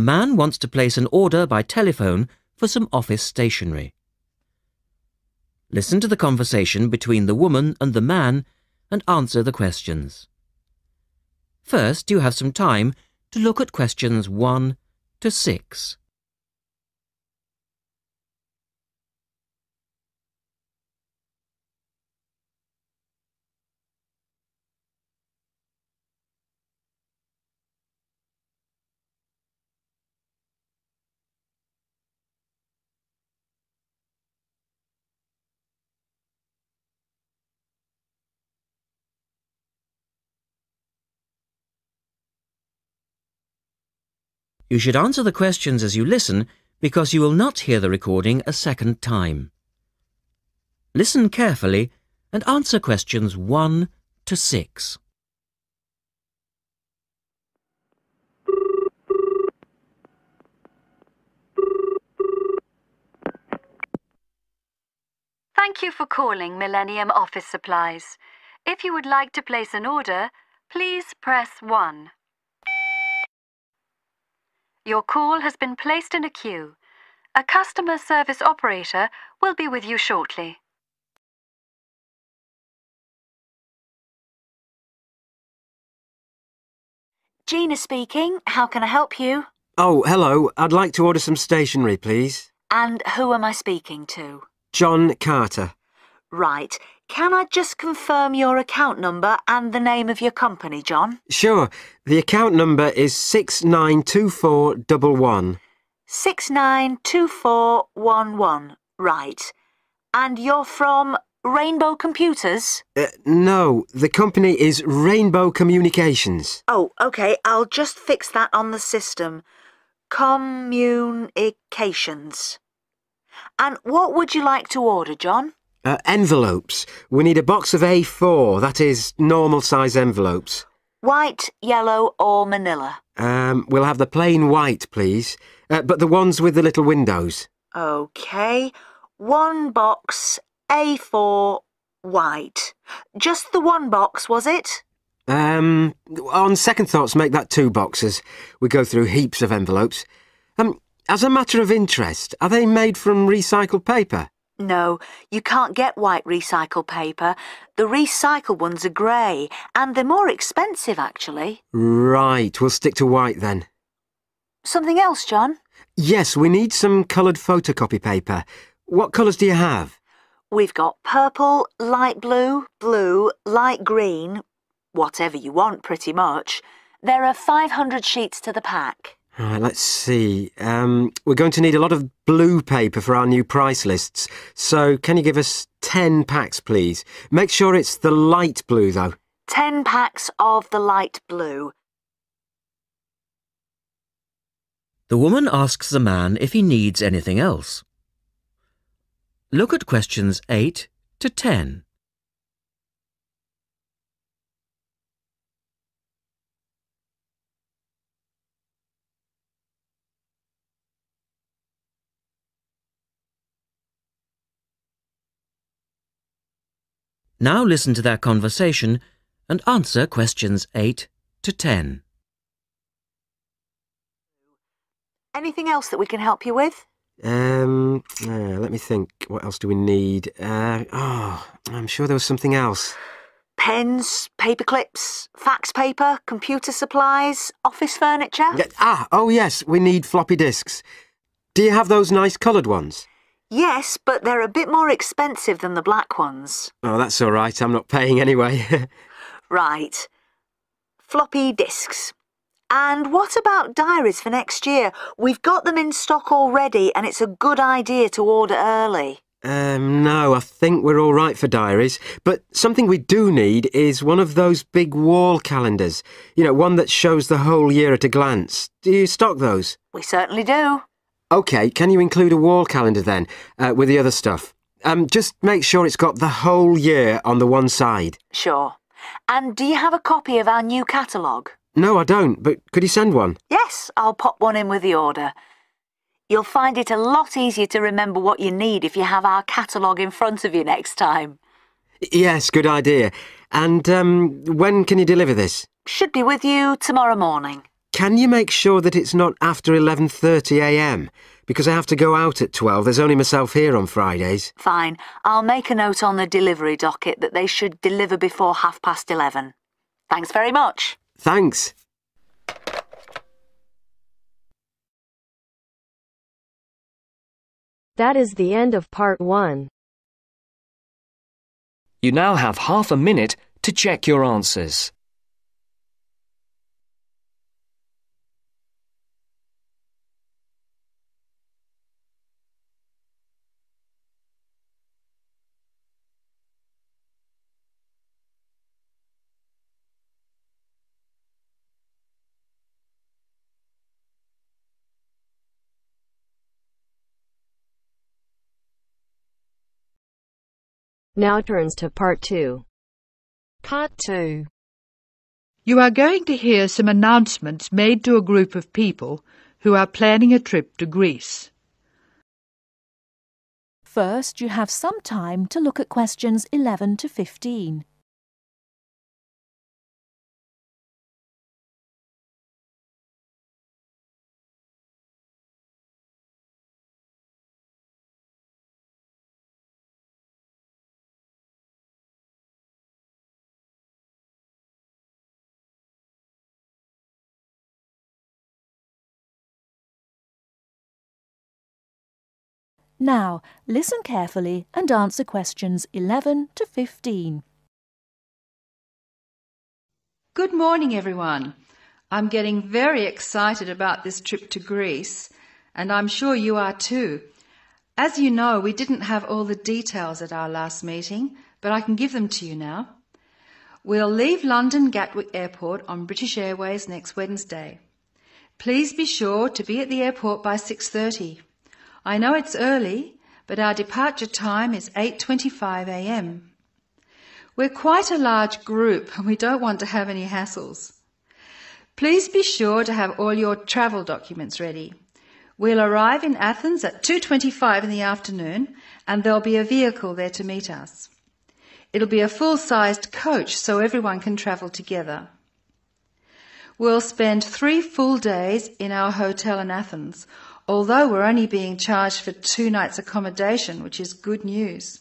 A man wants to place an order by telephone for some office stationery. Listen to the conversation between the woman and the man and answer the questions. First, you have some time to look at questions 1 to 6. You should answer the questions as you listen because you will not hear the recording a second time. Listen carefully and answer questions 1 to 6. Thank you for calling Millennium Office Supplies. If you would like to place an order, please press 1. Your call has been placed in a queue. A customer service operator will be with you shortly. Gina speaking. How can I help you? Oh, hello. I'd like to order some stationery, please. And who am I speaking to? John Carter. Right. Can I just confirm your account number and the name of your company, John? Sure. The account number is 692411. 692411. Right. And you're from Rainbow Computers? Uh, no, the company is Rainbow Communications. Oh, OK. I'll just fix that on the system. Communications. And what would you like to order, John? Uh, envelopes. We need a box of A4, that is, normal size envelopes. White, yellow or manila? Um, we'll have the plain white, please. Uh, but the ones with the little windows. OK. One box, A4, white. Just the one box, was it? Um, on second thoughts, make that two boxes. We go through heaps of envelopes. Um, as a matter of interest, are they made from recycled paper? No, you can't get white recycled paper. The recycled ones are grey, and they're more expensive, actually. Right, we'll stick to white then. Something else, John? Yes, we need some coloured photocopy paper. What colours do you have? We've got purple, light blue, blue, light green, whatever you want, pretty much. There are 500 sheets to the pack. Right, let's see. Um, we're going to need a lot of blue paper for our new price lists. So can you give us 10 packs, please? Make sure it's the light blue, though. 10 packs of the light blue. The woman asks the man if he needs anything else. Look at questions 8 to 10. Now listen to their conversation and answer questions 8 to 10. Anything else that we can help you with? Um, uh, let me think. What else do we need? Uh, oh, I'm sure there was something else. Pens, paper clips, fax paper, computer supplies, office furniture? Yeah, ah, oh yes, we need floppy disks. Do you have those nice coloured ones? Yes, but they're a bit more expensive than the black ones. Oh, that's all right. I'm not paying anyway. Right. Floppy disks. And what about diaries for next year? We've got them in stock already and it's a good idea to order early. um, no, I think we're all right for diaries. But something we do need is one of those big wall calendars. You know, one that shows the whole year at a glance. Do you stock those? We certainly do. OK, can you include a wall calendar then, uh, with the other stuff? Um, just make sure it's got the whole year on the one side. Sure. And do you have a copy of our new catalogue? No, I don't, but could you send one? Yes, I'll pop one in with the order. You'll find it a lot easier to remember what you need if you have our catalogue in front of you next time. Yes, good idea. And um, when can you deliver this? Should be with you tomorrow morning. Can you make sure that it's not after 11.30am? Because I have to go out at 12. There's only myself here on Fridays. Fine. I'll make a note on the delivery docket that they should deliver before half past 11. Thanks very much. Thanks. That is the end of part one. You now have half a minute to check your answers. Now turns to part two. Part 2 You are going to hear some announcements made to a group of people who are planning a trip to Greece. First, you have some time to look at questions 11 to 15. Now, listen carefully and answer questions 11 to 15. Good morning, everyone. I'm getting very excited about this trip to Greece, and I'm sure you are too. As you know, we didn't have all the details at our last meeting, but I can give them to you now. We'll leave London Gatwick Airport on British Airways next Wednesday. Please be sure to be at the airport by 6:30. I know it's early, but our departure time is 8:25 a.m. We're quite a large group and we don't want to have any hassles. Please be sure to have all your travel documents ready. We'll arrive in Athens at 2:25 in the afternoon and there'll be a vehicle there to meet us. It'll be a full-sized coach so everyone can travel together. We'll spend 3 full days in our hotel in Athens although we're only being charged for two nights accommodation, which is good news.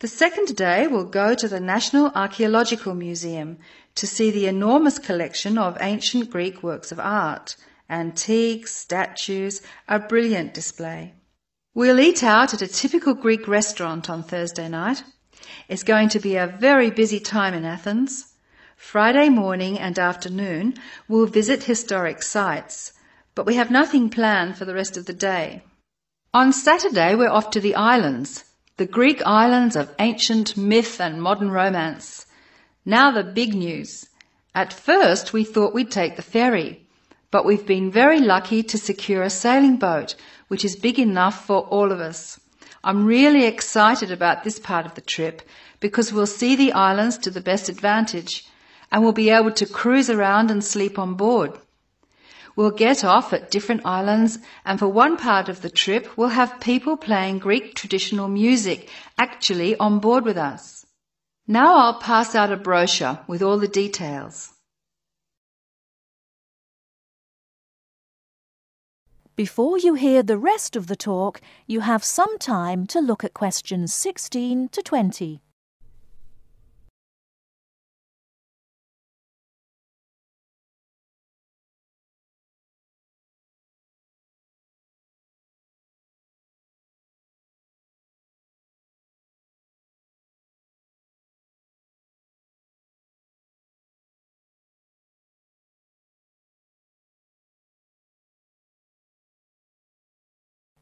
The second day we'll go to the National Archaeological Museum to see the enormous collection of ancient Greek works of art, antiques, statues, a brilliant display. We'll eat out at a typical Greek restaurant on Thursday night. It's going to be a very busy time in Athens. Friday morning and afternoon we'll visit historic sites but we have nothing planned for the rest of the day. On Saturday, we're off to the islands, the Greek islands of ancient myth and modern romance. Now the big news. At first, we thought we'd take the ferry, but we've been very lucky to secure a sailing boat, which is big enough for all of us. I'm really excited about this part of the trip because we'll see the islands to the best advantage and we'll be able to cruise around and sleep on board. We'll get off at different islands, and for one part of the trip, we'll have people playing Greek traditional music actually on board with us. Now I'll pass out a brochure with all the details. Before you hear the rest of the talk, you have some time to look at questions 16 to 20.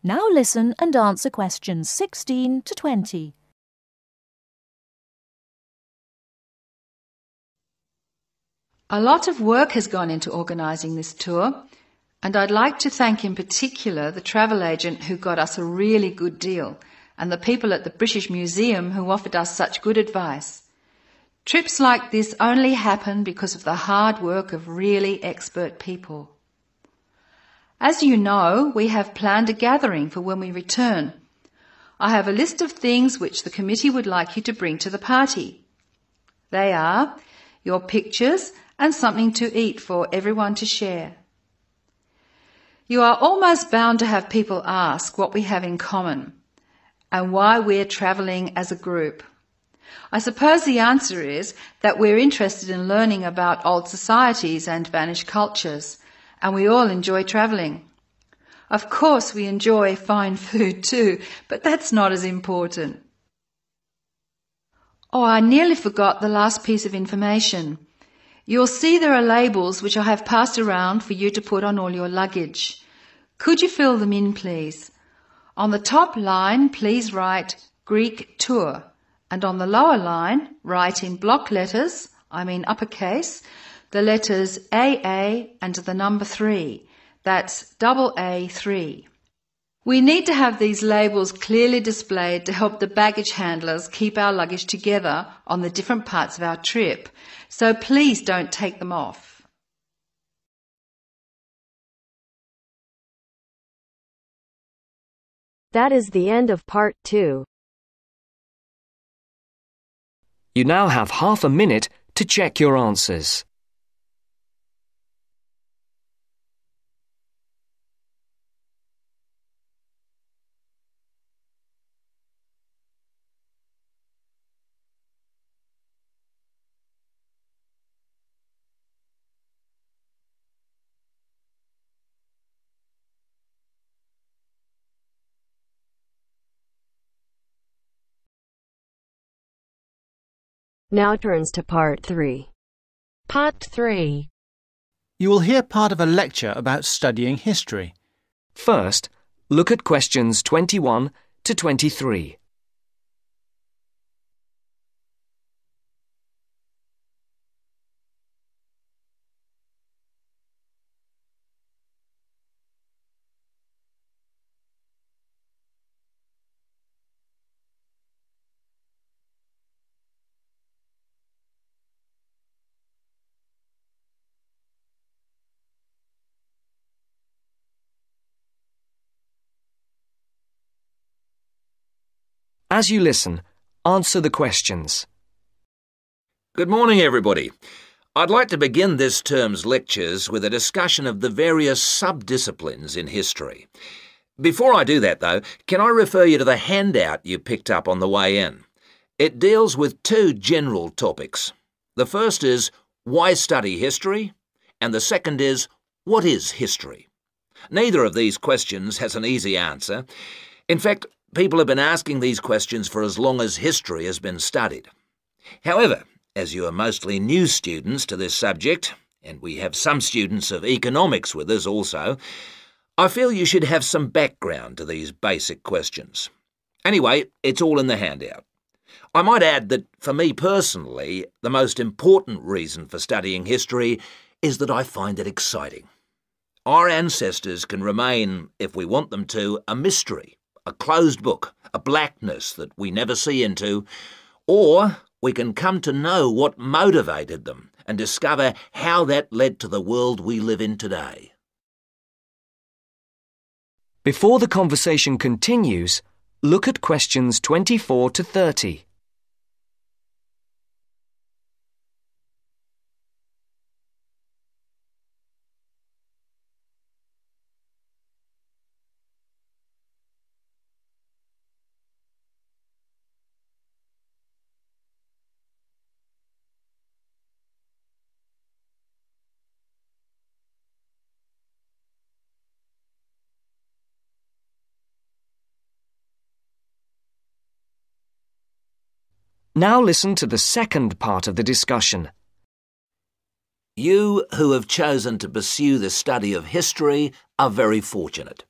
Now listen and answer questions 16 to 20. A lot of work has gone into organising this tour, and I'd like to thank in particular the travel agent who got us a really good deal and the people at the British Museum who offered us such good advice. Trips like this only happen because of the hard work of really expert people. As you know, we have planned a gathering for when we return. I have a list of things which the committee would like you to bring to the party. They are your pictures, and something to eat for everyone to share. You are almost bound to have people ask what we have in common and why we're travelling as a group. I suppose the answer is that we're interested in learning about old societies and vanished cultures, and we all enjoy travelling. Of course, we enjoy fine food too, but that's not as important. Oh, I nearly forgot the last piece of information. You'll see there are labels which I have passed around for you to put on all your luggage. Could you fill them in, please? On the top line, please write Greek tour, and on the lower line, write in block letters, I mean uppercase, the letters AA and the number 3. That's double A3. We need to have these labels clearly displayed to help the baggage handlers keep our luggage together on the different parts of our trip, so please don't take them off. That is the end of part two. You now have half a minute to check your answers. Now turns to part three. Part 3. You will hear part of a lecture about studying history. First, look at questions 21 to 23. As you listen, answer the questions. Good morning, everybody. I'd like to begin this term's lectures with a discussion of the various sub-disciplines in history. Before I do that, though, can I refer you to the handout you picked up on the way in? It deals with two general topics. The first is why study history, and the second is what is history? Neither of these questions has an easy answer. In fact, people have been asking these questions for as long as history has been studied. However, as you are mostly new students to this subject, and we have some students of economics with us also, I feel you should have some background to these basic questions. Anyway, it's all in the handout. I might add that, for me personally, the most important reason for studying history is that I find it exciting. Our ancestors can remain, if we want them to, a mystery, a closed book, a blackness that we never see into, or we can come to know what motivated them and discover how that led to the world we live in today. Before the conversation continues, look at questions 24 to 30. Now listen to the second part of the discussion. You who have chosen to pursue the study of history are very fortunate.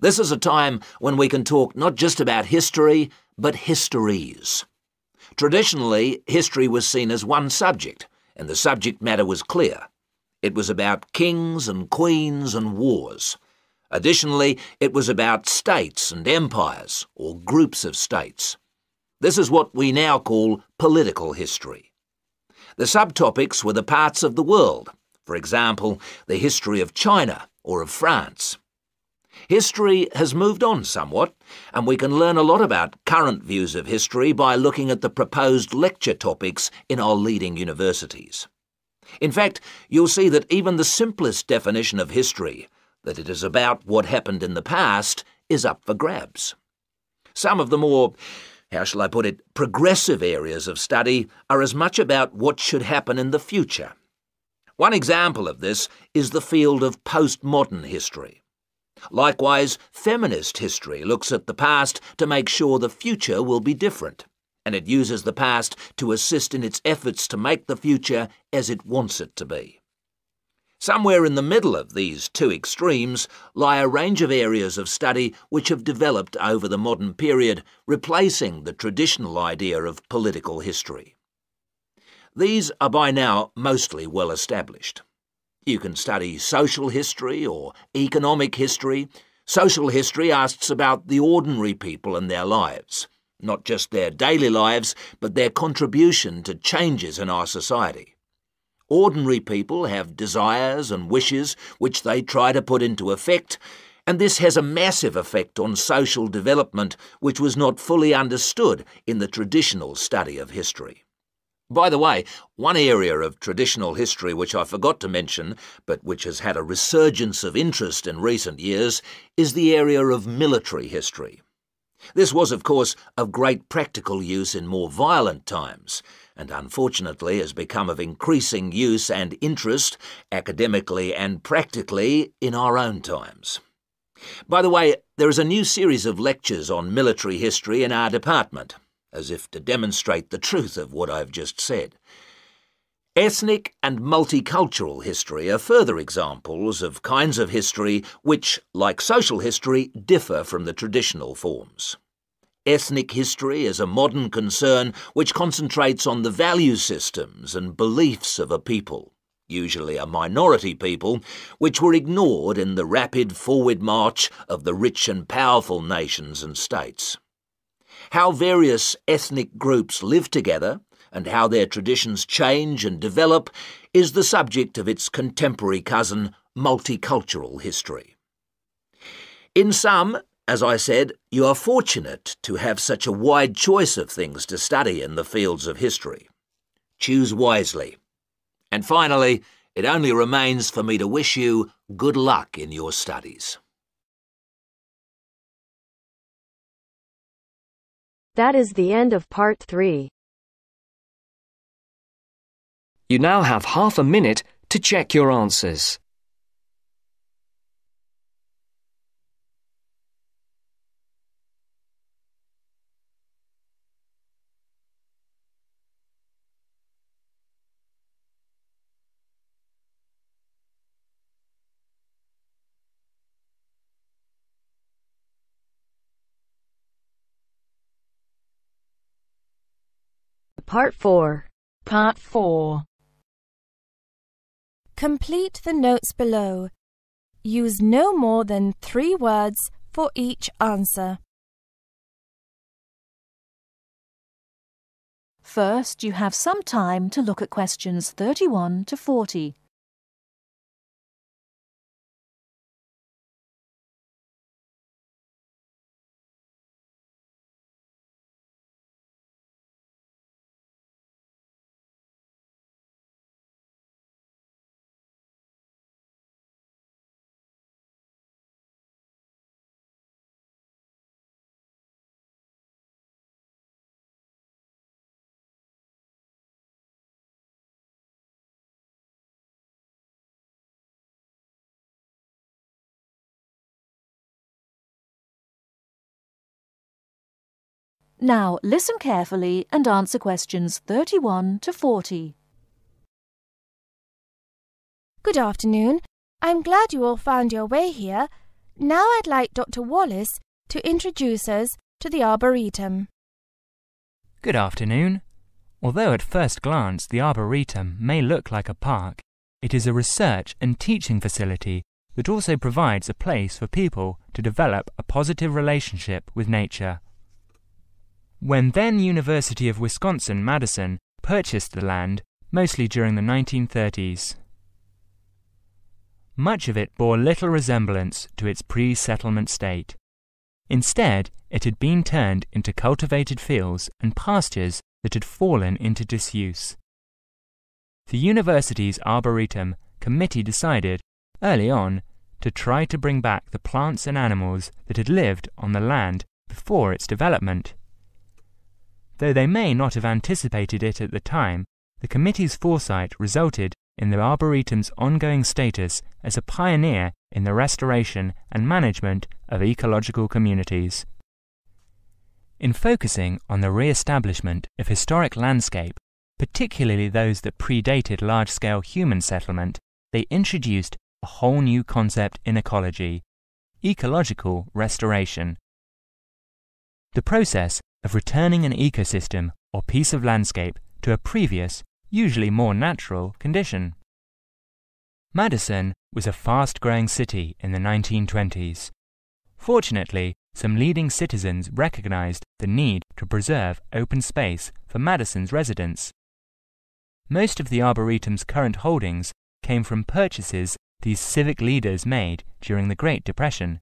This is a time when we can talk not just about history, but histories. Traditionally, history was seen as one subject, and the subject matter was clear. It was about kings and queens and wars. Additionally, it was about states and empires, or groups of states. This is what we now call political history. The subtopics were the parts of the world, for example, the history of China or of France. History has moved on somewhat, and we can learn a lot about current views of history by looking at the proposed lecture topics in our leading universities. In fact, you'll see that even the simplest definition of history, that it is about what happened in the past, is up for grabs. Some of the more, how shall I put it, progressive areas of study are as much about what should happen in the future. One example of this is the field of postmodern history. Likewise, feminist history looks at the past to make sure the future will be different, and it uses the past to assist in its efforts to make the future as it wants it to be. Somewhere in the middle of these two extremes lie a range of areas of study which have developed over the modern period, replacing the traditional idea of political history. These are by now mostly well established. You can study social history or economic history. Social history asks about the ordinary people and their lives, not just their daily lives, but their contribution to changes in our society. Ordinary people have desires and wishes which they try to put into effect, and this has a massive effect on social development which was not fully understood in the traditional study of history. By the way, one area of traditional history which I forgot to mention, but which has had a resurgence of interest in recent years, is the area of military history. This was, of course, of great practical use in more violent times, and unfortunately has become of increasing use and interest, academically and practically, in our own times. By the way, there is a new series of lectures on military history in our department as if to demonstrate the truth of what I've just said. Ethnic and multicultural history are further examples of kinds of history which, like social history, differ from the traditional forms. Ethnic history is a modern concern which concentrates on the value systems and beliefs of a people, usually a minority people, which were ignored in the rapid forward march of the rich and powerful nations and states. How various ethnic groups live together and how their traditions change and develop is the subject of its contemporary cousin, multicultural history. In sum, as I said, you are fortunate to have such a wide choice of things to study in the fields of history. Choose wisely. And finally, it only remains for me to wish you good luck in your studies. That is the end of part three. You now have half a minute to check your answers. Part 4. Part 4. Complete the notes below. Use no more than three words for each answer. First, you have some time to look at questions 31 to 40. Now listen carefully and answer questions 31 to 40. Good afternoon. I'm glad you all found your way here. Now I'd like Dr. Wallace to introduce us to the Arboretum. Good afternoon. Although at first glance the Arboretum may look like a park, it is a research and teaching facility that also provides a place for people to develop a positive relationship with nature. When then University of Wisconsin-Madison purchased the land, mostly during the 1930s. much of it bore little resemblance to its pre settlement state. Instead, it had been turned into cultivated fields and pastures that had fallen into disuse. The university's Arboretum committee decided, early on, to try to bring back the plants and animals that had lived on the land before its development. Though they may not have anticipated it at the time, the committee's foresight resulted in the Arboretum's ongoing status as a pioneer in the restoration and management of ecological communities. In focusing on the re-establishment of historic landscape, particularly those that predated large-scale human settlement, they introduced a whole new concept in ecology, ecological restoration. The process of returning an ecosystem or piece of landscape to a previous, usually more natural, condition. Madison was a fast-growing city in the 1920s. Fortunately, some leading citizens recognized the need to preserve open space for Madison's residents. Most of the Arboretum's current holdings came from purchases these civic leaders made during the Great Depression.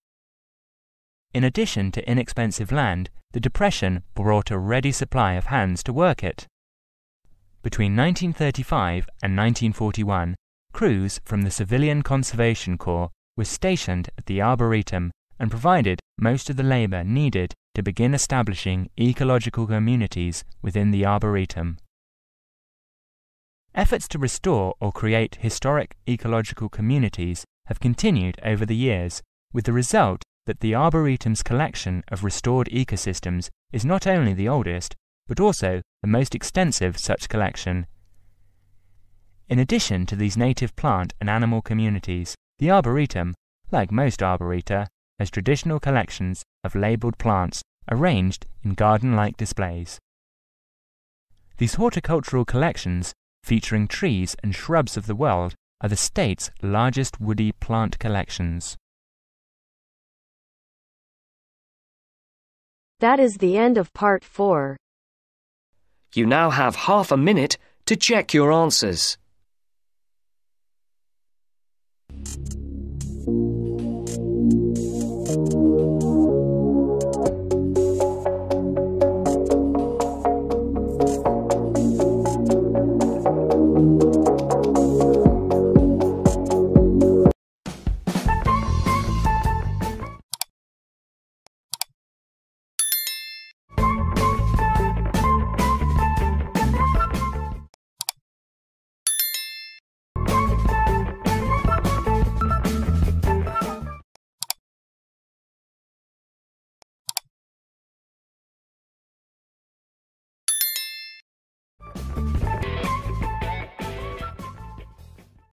In addition to inexpensive land, the Depression brought a ready supply of hands to work it. Between 1935 and 1941, crews from the Civilian Conservation Corps were stationed at the Arboretum and provided most of the labour needed to begin establishing ecological communities within the Arboretum. Efforts to restore or create historic ecological communities have continued over the years, with the result that the Arboretum's collection of restored ecosystems is not only the oldest, but also the most extensive such collection. In addition to these native plant and animal communities, the Arboretum, like most arboreta, has traditional collections of labelled plants arranged in garden-like displays. These horticultural collections featuring trees and shrubs of the world, are the state's largest woody plant collections. That is the end of part four. You now have half a minute to check your answers.